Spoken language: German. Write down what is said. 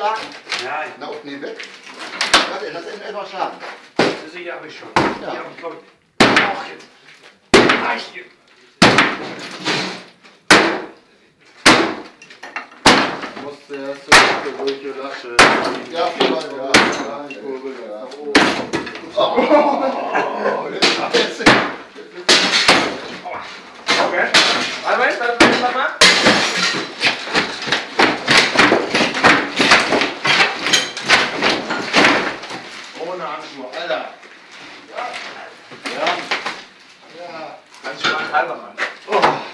schlagen? Nein. Na, unten den weg. Warte, lass ihn erstmal schlagen. Diese hier habe ich schon. Ja. Die habe ich, glaube ich. Ach, jetzt. Reicht jetzt. musste erst so eine ruhige Lasche. Ja, viermal, ja. Ja, ich kurbel, ja. Oh, oh. oh. jetzt. jetzt. Okay. ohne Handschuhe, Alter. Ja. Ja. Ja. Handschuhe halber, Mann. Oh.